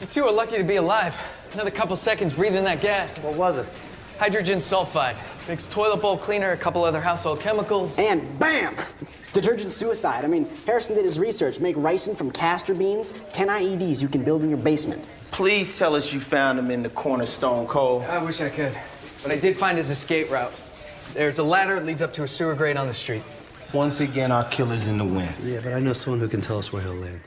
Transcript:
You two are lucky to be alive. Another couple seconds breathing that gas. What was it? Hydrogen sulfide. Mixed toilet bowl cleaner, a couple other household chemicals. And bam! It's detergent suicide. I mean, Harrison did his research. Make ricin from castor beans, 10 IEDs you can build in your basement. Please tell us you found him in the cornerstone cold. I wish I could. But I did find his escape route. There's a ladder that leads up to a sewer grate on the street. Once again, our killer's in the wind. Yeah, but I know someone who can tell us where he'll land.